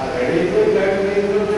ಆ ನಡೆಯುತ್ತೆ